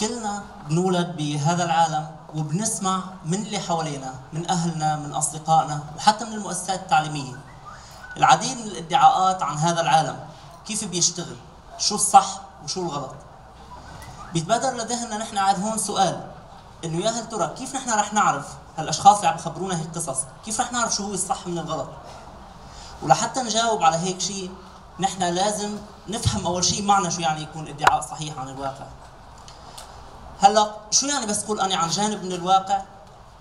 كلنا بنولد بهذا العالم وبنسمع من اللي حوالينا من أهلنا من أصدقائنا وحتى من المؤسسات التعليمية. العديد من الادعاءات عن هذا العالم كيف بيشتغل؟ شو الصح وشو الغلط؟ بيتبادر لذهننا نحن عاد هون سؤال إنه يا هل ترى كيف نحن رح نعرف هالأشخاص اللي عم يخبرونا هيك قصص؟ كيف رح نعرف شو هو الصح من الغلط؟ ولحتى نجاوب على هيك شيء نحن لازم نفهم أول شيء معنى شو يعني يكون ادعاء صحيح عن الواقع. هلا شو يعني بس تقول أنا عن جانب من الواقع؟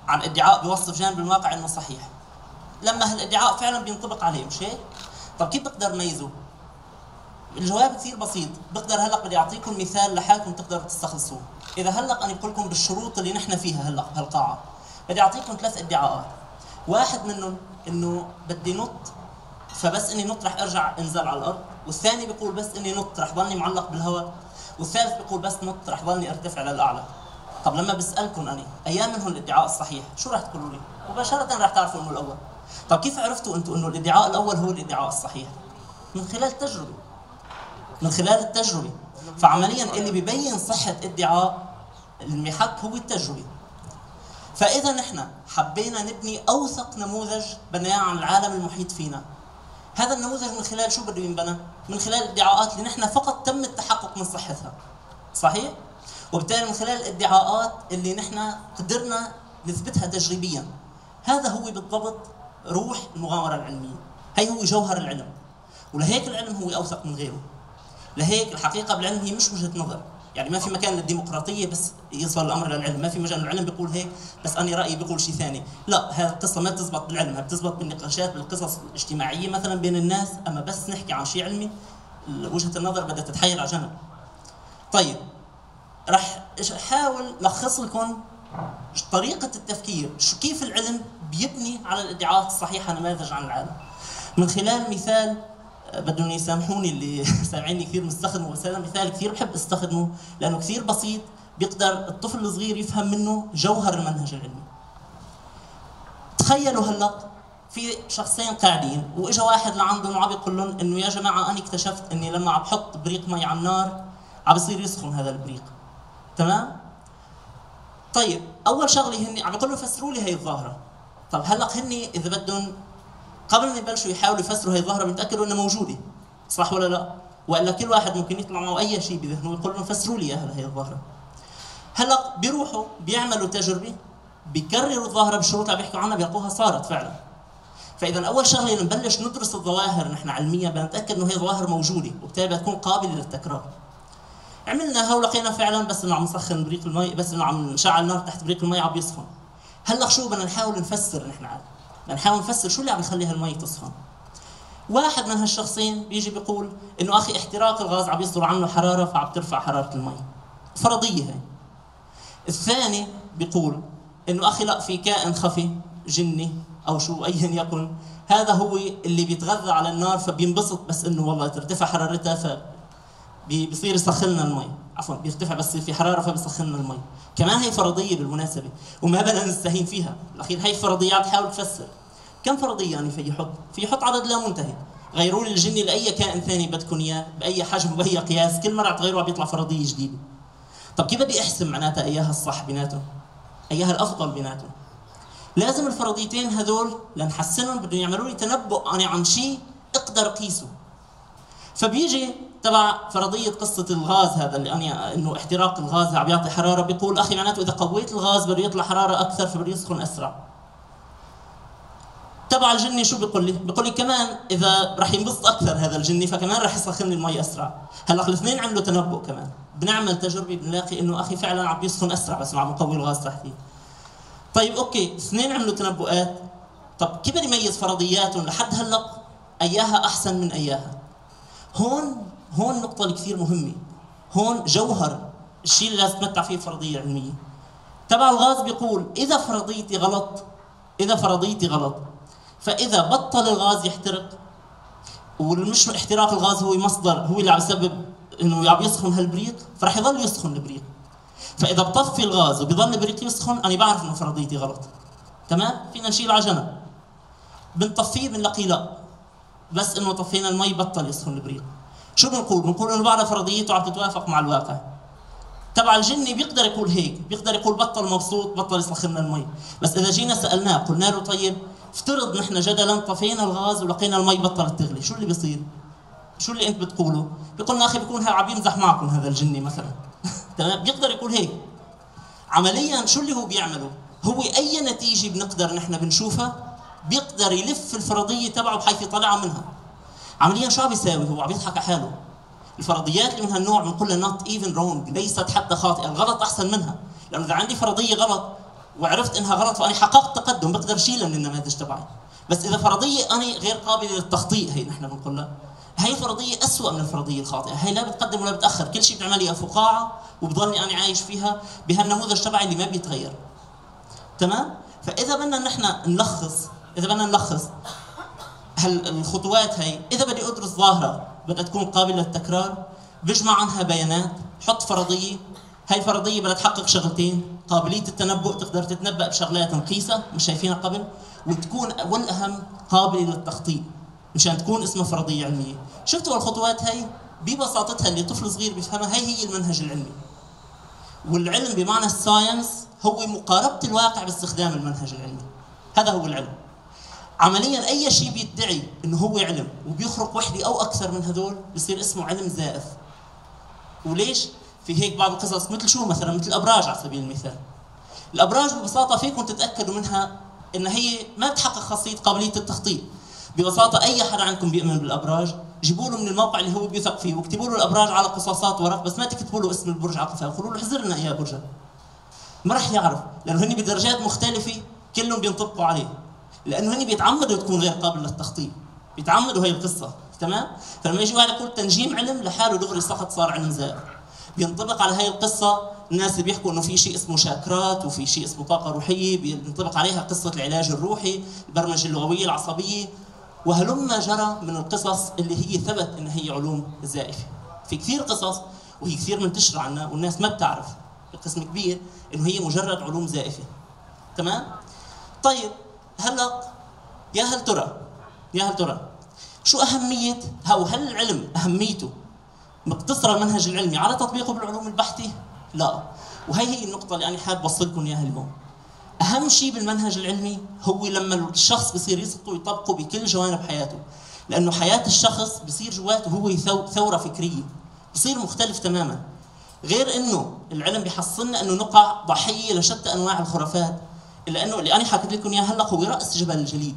عن ادعاء بيوصف جانب من الواقع إنه صحيح. لما هالادعاء فعلا بينطبق عليه مش هيك؟ طب كيف بقدر ميزه؟ الجواب كثير بسيط. بقدر هلا بدي أعطيكم مثال لحالكم تقدروا تستخلصوه. إذا هلا أنا بقول لكم بالشروط اللي نحن فيها هلا بهالقاعة بدي أعطيكم ثلاث ادعاءات. واحد منهم إنه بدي نط فبس إني نط رح أرجع أنزل على الأرض والثاني بيقول بس إني نط رح ضلني معلق بالهواء. والثالث بيقول بس نط رح ضلني ارتفع للأعلى. طب لما بسألكم أنا أيام منهم الادعاء الصحيح شو رح تقولوا لي؟ مباشرة رح تعرفوا إنه الأول. طب كيف عرفتوا أنتم إنه الادعاء الأول هو الادعاء الصحيح؟ من خلال التجربه من خلال التجربة. فعمليا اللي بيبين صحة ادعاء المحك هو التجربة. فإذا نحن حبينا نبني أوثق نموذج بنيناه عن العالم المحيط فينا. هذا النموذج من خلال شو بده ينبنى؟ من خلال الادعاءات اللي نحن فقط تم التحقق من صحتها. صحيح؟ وبالتالي من خلال الادعاءات اللي نحن قدرنا نثبتها تجريبيا. هذا هو بالضبط روح المغامرة العلمية. هي هو جوهر العلم. ولهيك العلم هو أوثق من غيره. لهيك الحقيقة بالعلم هي مش وجهة نظر، يعني ما في مكان للديمقراطية بس يصل الأمر للعلم، ما في مجال العلم بيقول هيك بس أنا رأيي بيقول شيء ثاني، لا هذه القصة ما بتزبط بالعلم، هي بتزبط بالنقاشات بالقصص الاجتماعية مثلا بين الناس، أما بس نحكي عن شيء علمي وجهة النظر بدها تتحير على جنب. طيب رح احاول لخص لكم طريقة التفكير، شو كيف العلم بيبني على الإدعاءات الصحيحة نماذج عن العالم. من خلال مثال بدهم يسامحوني اللي سامعيني كثير مستخدمه بس هذا مثال كثير بحب أستخدمه لأنه كثير بسيط بيقدر الطفل الصغير يفهم منه جوهر المنهج العلمي. تخيلوا هلأ في شخصين قاعدين وإجا واحد لعندهم وعم يقول لهم إنه يا جماعة أنا اكتشفت إني لما عم بحط بريق مي على النار عم بصير يسخن هذا البريق. تمام؟ طيب أول شغلة هن عم يقولوا فسروا لي هي الظاهرة. طب هلأ هن إذا بدهم قبل ما يبلشوا يحاولوا يفسروا هي الظاهرة بيتاكدوا أنها موجودة صح ولا لا؟ وإلا كل واحد ممكن يطلع معه أي شيء بذهنه ويقول لهم فسروا لي اياها هي الظاهرة. هلأ بيروحوا بيعملوا تجربة بيكرروا الظاهرة بالشروط اللي بيحكوا عنها بيلقوها صارت فعلا. فإذا اول شغله نبلش ندرس الظواهر نحن علميا بنتأكد إنه هي ظواهر موجودة وبالتالي بتكون قابلة للتكرار. عملناها ولقينا فعلا بس إنه عم نسخن بريق المي بس إنه عم نشعل النار تحت بريق المي عم يسخن. هلأ شو بدنا نحاول نفسر نحن عاد. بدنا نحاول نفسر شو اللي عم يخلي هالمي تسخن. واحد من هالشخصين بيجي بيقول إنه أخي احتراق الغاز عم يصدر عنه حرارة فعم ترفع حرارة المي. فرضية هي. الثاني بيقول إنه أخي لا في كائن خفي جني أو شو ايا يكن هذا هو اللي بيتغذى على النار فبينبسط بس إنه والله ترتفع حرارتها ف بيصير يسخن لنا المي عفوا بيرتفع بس في حرارة فبيسخن المي. كمان هي فرضية بالمناسبة وما بدنا نستهين فيها. بالاخير هي فرضيات حاول تفسر. كم فرضية يعني في يحط؟ في يحط عدد لا منتهي. غيروا لي الجني لأي كائن ثاني بدكم اياه بأي حجم بأي قياس كل مرة تغيروها بيطلع فرضية جديدة. طب كيف بدي احسب معناتها أياها الصح بيناتهم؟ أياها الأفضل بيناتهم؟ لازم الفرضيتين هذول لنحسنهم بدهم يعملوا لي تنبؤ أنا عن شيء أقدر قيسه فبيجي تبع فرضية قصة الغاز هذا اللي أنا إنه احتراق الغاز عم يعطي حرارة بيقول أخي معناته إذا قويت الغاز بده يطلع حرارة أكثر فبده يسخن أسرع. تبع الجني شو بيقول لي؟ بيقول لي كمان إذا رح ينبسط أكثر هذا الجني فكمان رح يسخن لي المي أسرع، هلأ الاثنين عملوا تنبؤ كمان، بنعمل تجربة بنلاقي إنه أخي فعلا عم بيسخن أسرع بس عم نقوي الغاز تحتيه. طيب أوكي اثنين عملوا تنبؤات. طب كيف بدي يميز فرضياتهم؟ لحد هلأ أياها أحسن من أياها. هون هون النقطه اللي كثير مهمة. هون جوهر الشيء اللي لازم تمتع فيه الفرضيه العلميه تبع الغاز بيقول إذا فرضيتي غلط إذا فرضيتي غلط فإذا بطل الغاز يحترق والمش احتراق الغاز هو مصدر هو اللي عم يسبب إنه عم يسخن هالبريق فرح يضل يسخن البريق. فإذا بطفي الغاز وبيضل البريق يسخن أنا بعرف إنه فرضيتي غلط. تمام؟ فينا نشيل على جنب. بنطفيه بنلاقيه لا. بس إنه طفينا المي بطل يسخن البريق. شو بنقول بنقول إنه بعد فرضيته عم تتوافق مع الواقع. تبع الجني بيقدر يقول هيك بيقدر يقول بطل مبسوط بطل يسخن لنا المي. بس إذا جينا سألناه قلنا له طيب افترض نحن جدلا طفينا الغاز ولقينا المي بطلت تغلي شو اللي بيصير؟ شو اللي أنت بتقوله؟ بيقول أخي بيكون عم يمزح معكم هذا الجني مثلا. تمام؟ بيقدر يقول هيك. عمليا شو اللي هو بيعمله؟ هو أي نتيجة بنقدر نحن بنشوفها؟ بيقدر يلف الفرضية تبعه بحيث يطلعها منها. عمليا شو عم يساوي هو عم يضحك على حاله. الفرضيات اللي من هالنوع بنقول لها not even wrong ليست حتى خاطئة الغلط أحسن منها. لأنه إذا عندي فرضية غلط وعرفت إنها غلط وأنا حققت تقدم بقدر شيلها من النماذج تبعي. بس إذا فرضية أنا غير قابلة للتخطيء هي نحن بنقول لها هي فرضية اسوء من الفرضية الخاطئة. هي لا بتقدم ولا بتأخر. كل شيء بتعمليها فقاعة وبضلني أنا عايش فيها بهالنموذج تبعي اللي ما بيتغير. تمام؟ فإذا بدنا نحن نلخص إذا بدنا نلخص هل الخطوات هي إذا بدي أدرس ظاهرة بدها تكون قابلة للتكرار؟ بجمع عنها بيانات حط فرضية هاي فرضية بدها تحقق شغلتين قابلية التنبؤ تقدر تتنبأ بشغلات نقيسه مش شايفينها قبل وتكون والأهم قابلة للتخطيط مشان تكون اسمها فرضية علمية. شفتوا الخطوات هاي ببساطتها اللي طفل صغير بيفهمها هي هي المنهج العلمي. والعلم بمعنى الساينس هو مقاربة الواقع باستخدام المنهج العلمي. هذا هو العلم. عمليا أي شيء بيدعي إنه هو علم وبيخرق وحده أو أكثر من هذول بصير اسمه علم زائف. وليش؟ في هيك بعض القصص مثل شو مثلا؟ مثل الأبراج على سبيل المثال. الأبراج ببساطة فيكم تتاكدوا منها إن هي ما بتحقق خاصية قابلية التخطيط. ببساطة أي حدا عندكم بيؤمن بالأبراج جيبوا له من الموقع اللي هو بيثق فيه واكتبوا له الأبراج على قصاصات ورق بس ما تكتبوا له اسم البرج على قفاه. قولوا له احذر لنا إياه برجا. ما راح يعرف لأنه هن بدرجات مختلفة كلهم بينطبقوا عليه. لأنه هن بيتعمدوا تكون غير قابل للتخطيط. بيتعمدوا هي القصة تمام؟ فلما يجي واحد يقول تنجيم علم لحاله دغري سقط صار علم زائر. بينطبق على هاي القصة الناس اللي بيحكوا إنه في شيء اسمه شاكرات وفي شيء اسمه طاقة روحية بينطبق عليها قصة العلاج الروحي البرمجة اللغوية العصبية. وهلما جرى من القصص اللي هي ثبت إن هي علوم زائفة. في كثير قصص وهي كثير منتشرة عنا والناس ما بتعرف. قسم كبير إنه هي مجرد علوم زائفة. تمام؟ طيب هلا يا هل ترى؟ يا هل ترى؟ شو أهمية؟ أو هل العلم أهميته؟ مقتصرة المنهج العلمي على تطبيقه بالعلوم البحثه لا. وهي هي النقطة اللي أنا حابب أوصلكم إياها اليوم. أهم شيء بالمنهج العلمي هو لما الشخص بصير يسقطه ويطبقه بكل جوانب حياته. لأنه حياة الشخص بصير جواته هو ثورة فكرية. بصير مختلف تماما. غير إنه العلم بيحصلنا إنه نقع ضحية لشتى أنواع الخرافات. الا انه اللي أنا حكيت لكم إياه هلأ هو رأس جبل الجليد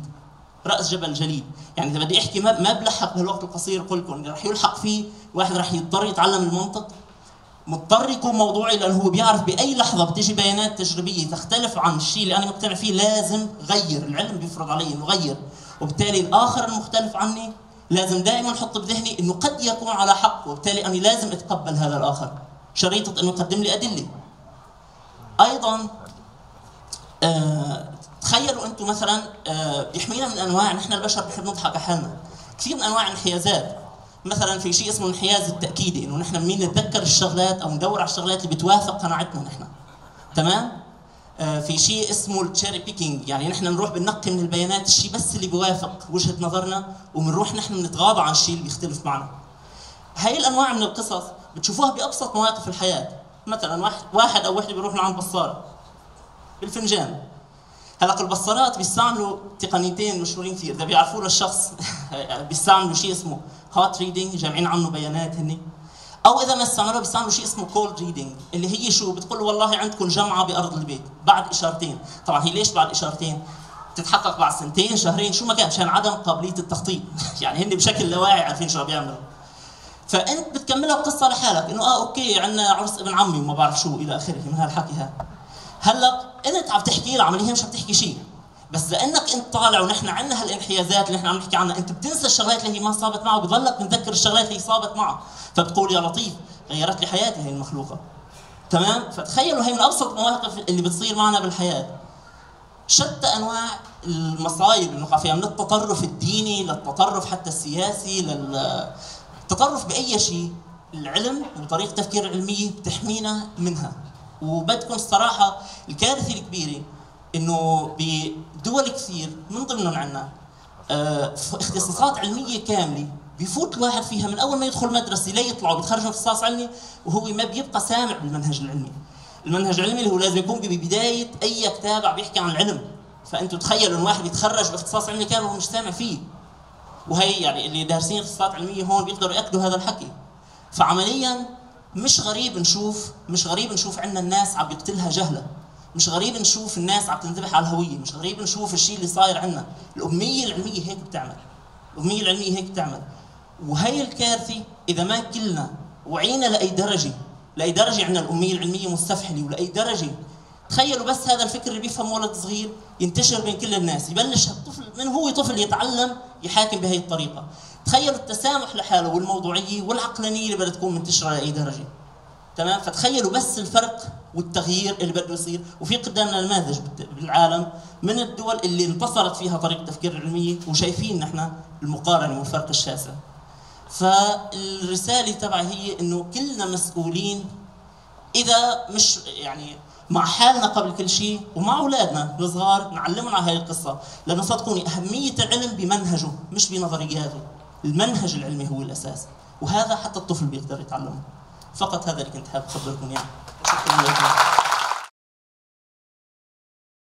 رأس جبل الجليد يعني إذا بدي أحكي ما ما بلحق بهالوقت القصير أقول لكم رح يلحق فيه واحد رح يضطر يتعلم المنطق. مضطر يكون موضوعي لأنه هو بيعرف بأي لحظة بتيجي بيانات تجريبية تختلف عن الشيء اللي أنا مقتنع فيه لازم غير. العلم بيفرض علي إنه غير. وبالتالي الآخر المختلف عني لازم دائما أحط بذهني إنه قد يكون على حق وبالتالي أنا لازم أتقبل هذا الآخر. شريطة إنه يقدم لي أدلة. أيضا تخيلوا أنتم مثلا آه بيحمينا من أنواع نحن البشر بنحب نضحك على حالنا. كثير من أنواع الانحيازات. مثلا في شيء اسمه الانحياز التاكيدي إنه نحن منتذكر الشغلات أو ندور على الشغلات اللي بتوافق قناعتنا نحن. تمام؟ آه في شيء اسمه ال cherry picking يعني نحن نروح بنقي من البيانات الشيء بس اللي بيوافق وجهة نظرنا وبنروح نحن نتغاضى عن الشيء اللي بيختلف معنا. هاي الأنواع من القصص بتشوفوها بأبسط مواقف الحياة. مثلا واحد واحد أو وحدة بيروح لعند بصارة. بالفنجان. هلا البصارات بيستعملوا تقنيتين مشهورين كثير إذا بيعرفوا للشخص بيستعملوا شيء اسمه hot reading جامعين عنه بيانات هني. أو إذا ما استعملوها بيستعملوا شيء اسمه cold reading اللي هي شو؟ بتقول له والله عندكم جمعة بأرض البيت بعد إشارتين. طبعا هي ليش بعد إشارتين؟ تتحقق بعد سنتين شهرين شو ما كان مشان عدم قابلية التخطيء. يعني هن بشكل لا واعي عارفين شو بيعملوا. فأنت بتكملها بقصة لحالك إنه آه أوكي عندنا عرس ابن عمي وما بعرف شو إلى آخره من هالحكي هلا انت عم تحكي لها عمليا مش عم تحكي شيء. بس لأنك أنت طالع ونحن عندنا هالانحيازات اللي نحن عم نحكي عنها أنت بتنسى الشغلات اللي هي ما صابت معه وبضلك متذكر الشغلات اللي صابت معه. فبتقول يا لطيف غيرت لي حياتي هي المخلوقة. تمام؟ فتخيلوا هي من أبسط المواقف اللي بتصير معنا بالحياة. شتى أنواع المصايب اللي نقع فيها من التطرف الديني للتطرف حتى السياسي للتطرف بأي شيء. العلم وطريقه التفكير العلميه بتحمينا منها. وبدكم الصراحة الكارثة الكبيرة إنه بدول كثير من ضمنهم عندنا آه، اختصاصات علمية كاملة بيفوت الواحد فيها من أول ما يدخل مدرسة ليطلع بيتخرج من اختصاص علمي وهو ما بيبقى سامع بالمنهج العلمي. المنهج العلمي اللي هو لازم يكون ببداية أي كتاب عم بيحكي عن العلم. فانتم تخيلوا ان واحد يتخرج باختصاص علمي كامل وهو مش سامع فيه. وهي يعني اللي دارسين اختصاصات علمية هون بيقدروا يأكدوا هذا الحكي. فعمليا مش غريب نشوف مش غريب نشوف عندنا الناس عم يقتلها جهلة. مش غريب نشوف الناس عم تنذبح على الهوية. مش غريب نشوف الشيء اللي صاير عندنا الأمية العلمية هيك بتعمل. الأمية العلمية هيك بتعمل. وهي الكارثة إذا ما كلنا وعينا لأي درجة لأي درجة عندنا الأمية العلمية مستفحلة ولأي درجة. تخيلوا بس هذا الفكر اللي بيفهم ولد صغير ينتشر بين كل الناس. يبلش الطفل من هو طفل يتعلم يحاكم بهي الطريقة. تخيلوا التسامح لحاله والموضوعية والعقلانية اللي بدها تكون منتشرة لأي درجة. تمام؟ فتخيلوا بس الفرق والتغيير اللي بده يصير. وفي قدامنا نماذج بالعالم من الدول اللي انتصرت فيها طريقة التفكير العلميه وشايفين نحن المقارنة والفرق الشاسع. فالرسالة تبعي هي إنه كلنا مسؤولين إذا مش يعني مع حالنا قبل كل شيء ومع أولادنا الصغار نعلمهم على هاي القصة. لأنه صدقوني أهمية العلم بمنهجه مش بنظرياته. المنهج العلمي هو الأساس وهذا حتى الطفل بيقدر يتعلمه فقط هذا اللي كنت حابب اخبركم اياه يعني. شكرا لكم